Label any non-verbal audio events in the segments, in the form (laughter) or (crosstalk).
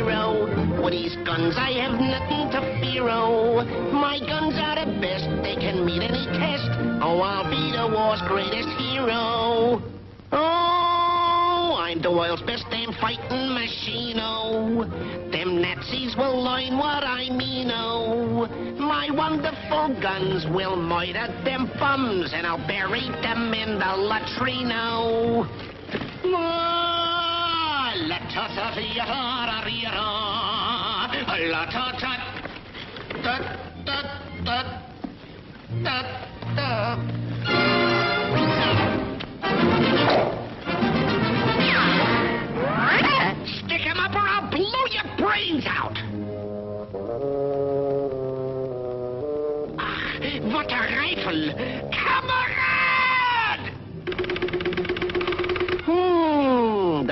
hero. these guns, I have nothing to fear. Oh, My guns are the best, they can meet any test. Oh, I'll be the war's greatest hero. Oh, I'm the world's best damn fighting machine. Oh, them Nazis will learn what I mean. Oh, my wonderful guns will murder them bums, and I'll bury them in the latrino. Oh. Stick him up or I'll blow your brains out! Ah, what a rifle! Kamerad!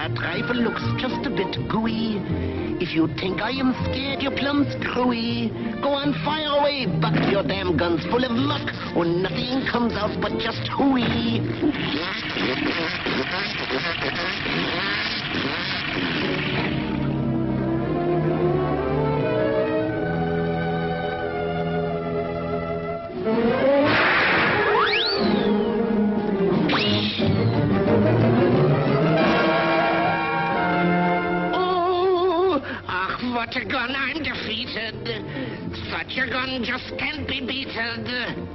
That rifle looks just a bit gooey. If you think I am scared, you're plumb screwy. Go on, fire away, buck. your damn gun's full of muck, or nothing comes out but just hooey. (laughs) what a gun, I'm defeated. Such a gun just can't be beaten.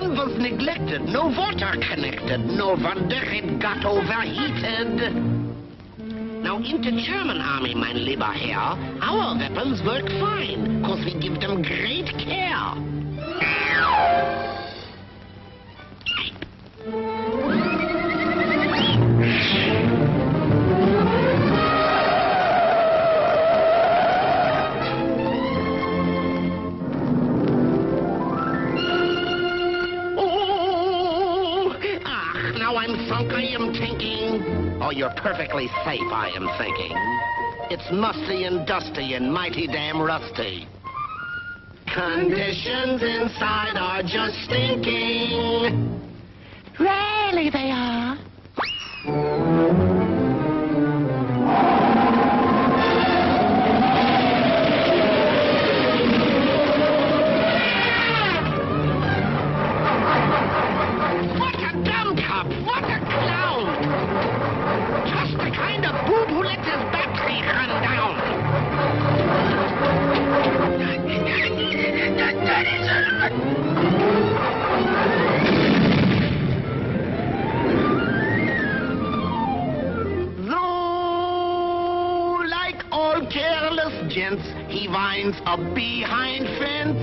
Gun was neglected, no water connected, no wonder it got overheated. Now, in the German army, mein lieber Herr, our weapons work fine, cause we give them I am thinking. Oh, you're perfectly safe, I am thinking. It's musty and dusty and mighty damn rusty. Conditions inside are just stinking. Really, they are. Gents, he winds a behind fence.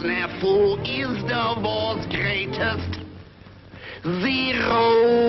Snafu is the world's greatest. Zero.